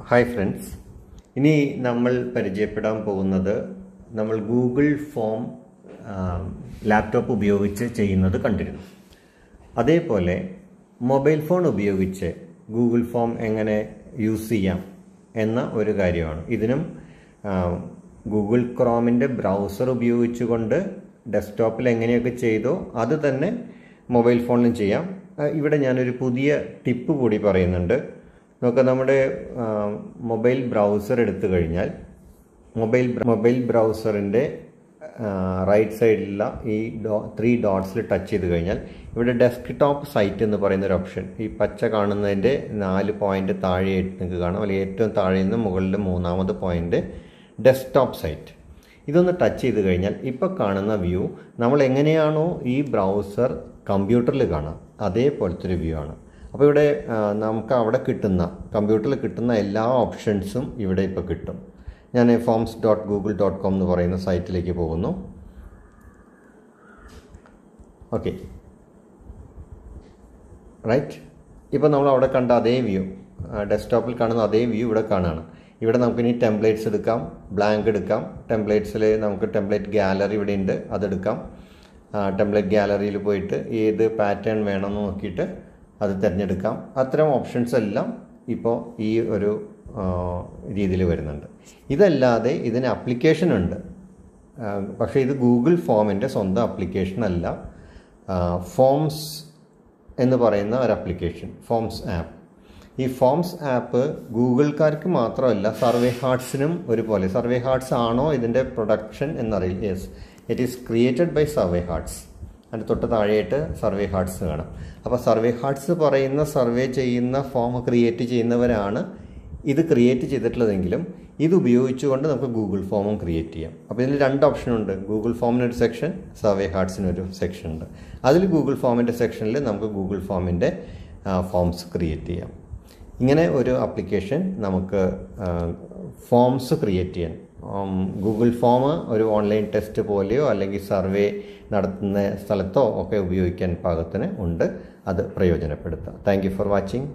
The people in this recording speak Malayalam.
ഹായ് ഫ്രണ്ട്സ് ഇനി നമ്മൾ പരിചയപ്പെടാൻ പോകുന്നത് നമ്മൾ ഗൂഗിൾ ഫോം ലാപ്ടോപ്പ് ഉപയോഗിച്ച് ചെയ്യുന്നത് കണ്ടിരുന്നു. അതേപോലെ മൊബൈൽ ഫോൺ ഉപയോഗിച്ച് ഗൂഗിൾ ഫോം എങ്ങനെ യൂസ് ചെയ്യാം എന്ന ഒരു കാര്യമാണ്. ഇതിനും ഗൂഗിൾ ക്രോമിന്റെ ബ്രൗസർ ഉപയോഗിച്ചുകൊണ്ട് ഡെസ്ക്ടോപ്പിൽ എങ്ങനെയൊക്കെ ചെയ്തോ അത് തന്നെ മൊബൈൽ ഫോണിലും ചെയ്യാം. ഇവിടെ ഞാനൊരു പുതിയ ടിപ്പ് കൂടി പറയുന്നുണ്ട്. നമുക്ക് നമ്മുടെ മൊബൈൽ ബ്രൗസർ എടുത്തു കഴിഞ്ഞാൽ മൊബൈൽ മൊബൈൽ ബ്രൗസറിന്റെ റൈറ്റ് സൈഡിലുള്ള ഈ ഡോ ത്രീ ഡോട്ട്സിൽ ടച്ച് ചെയ്ത് കഴിഞ്ഞാൽ ഇവിടെ ഡെസ്ക് ടോപ്പ് സൈറ്റ് എന്ന് പറയുന്ന ഒരു ഓപ്ഷൻ ഈ പച്ച കാണുന്നതിന്റെ നാല് പോയിന്റ് താഴെയായിട്ട് നിങ്ങൾക്ക് കാണാം അല്ലെങ്കിൽ ഏറ്റവും താഴെ നിന്ന് മുകളിൽ മൂന്നാമത് പോയിന്റ് ഡെസ്ക്ടോപ്പ് സൈറ്റ്. ഇതൊന്ന് ടച്ച് ചെയ്ത് കഴിഞ്ഞാൽ ഇപ്പോൾ കാണുന്ന വ്യൂ നമ്മൾ എങ്ങനെയാണോ ഈ ബ്രൗസർ കമ്പ്യൂട്ടറിൽ കാണാം അതേപോലത്തെ ഒരു വ്യൂ ആണ്. അപ്പോൾ ഇവിടെ നമുക്ക് അവിടെ കിട്ടുന്ന കമ്പ്യൂട്ടറിൽ കിട്ടുന്ന എല്ലാ ഓപ്ഷൻസും ഇവിടെ ഇപ്പോൾ കിട്ടും. ഞാൻ forms dot Google dot com എന്ന് പറയുന്ന സൈറ്റിലേക്ക് പോകുന്നു. ഓക്കെ റൈറ്റ് ഇപ്പോൾ നമ്മൾ അവിടെ കണ്ട അതേ വ്യൂ ഡെസ്ക്ടോപ്പിൽ കാണുന്ന അതേ വ്യൂ ഇവിടെ കാണുകയാണ് ഇവിടെ നമുക്കിനി ടെംപ്ലേറ്റ്സ് എടുക്കാം ബ്ലാങ്ക് എടുക്കാം. ടെംപ്ലേറ്റ്സിൽ നമുക്ക് ടെംപ്ലേറ്റ് ഗാലറി ഇവിടെ ഉണ്ട് അതെടുക്കാം ടെംപ്ലേറ്റ് ഗാലറിയിൽ പോയിട്ട് ഏത് പാറ്റേൺ വേണമെന്ന് നോക്കിയിട്ട് അത് തിരഞ്ഞെടുക്കാം. അത്തരം ഓപ്ഷൻസ് എല്ലാം ഇപ്പോൾ ഈ ഒരു രീതിയിൽ വരുന്നുണ്ട്. ഇതല്ലാതെ ഇതിന് അപ്ലിക്കേഷൻ ഉണ്ട്. പക്ഷേ ഇത് ഗൂഗിൾ ഫോമിന്റെ സ്വന്തം അപ്ലിക്കേഷൻ അല്ല. ഫോംസ് എന്ന് പറയുന്ന ഒരു അപ്ലിക്കേഷൻ ഫോംസ് ആപ്പ് ഈ ഫോംസ് ആപ്പ് ഗൂഗിൾക്കാർക്ക് മാത്രമല്ല സർവേ ഹാർട്സിനും ഒരുപോലെ. സർവേ ഹാർട്സ് ആണോ ഇതിന്റെ പ്രൊഡക്ഷൻ എന്നറിയില്ല. Yes it is created by survey hearts അതിന് തൊട്ട് താഴെയായിട്ട് സർവേ ഹാർട്സ് കാണാം. അപ്പോൾ സർവേ ഹാർട്സ് പറയുന്ന സർവേ ചെയ്യുന്ന ഫോം ക്രിയേറ്റ് ചെയ്യുന്നവരാണ് ഇത് ക്രിയേറ്റ് ചെയ്തിട്ടുള്ളതെങ്കിലും ഇത് ഉപയോഗിച്ചുകൊണ്ട് നമുക്ക് ഗൂഗിൾ ഫോമും ക്രിയേറ്റ് ചെയ്യാം. അപ്പോൾ ഇതിൽ രണ്ട് ഓപ്ഷനുണ്ട് ഗൂഗിൾ ഫോമിനൊരു സെക്ഷൻ സർവേ ഹാർട്സിനൊരു സെക്ഷൻ ഉണ്ട്. അതിൽ ഗൂഗിൾ ഫോമിന്റെ സെക്ഷനിൽ നമുക്ക് ഗൂഗിൾ ഫോമിന്റെ ഫോംസ് ക്രിയേറ്റ് ചെയ്യാം. ഇങ്ങനെ ഒരു ആപ്ലിക്കേഷൻ നമുക്ക് ഫോംസ് ക്രിയേറ്റ് ചെയ്യാൻ ഗൂഗിൾ ഫോം ഒരു ഓൺലൈൻ ടെസ്റ്റ് പോലെയോ അല്ലെങ്കിൽ സർവേ നടത്തുന്ന സ്ഥലത്തോ ഒക്കെ ഉപയോഗിക്കാൻ പാകത്തിന് ഉണ്ട്. അത് പ്രയോജനപ്പെടുത്താം. Thank for watching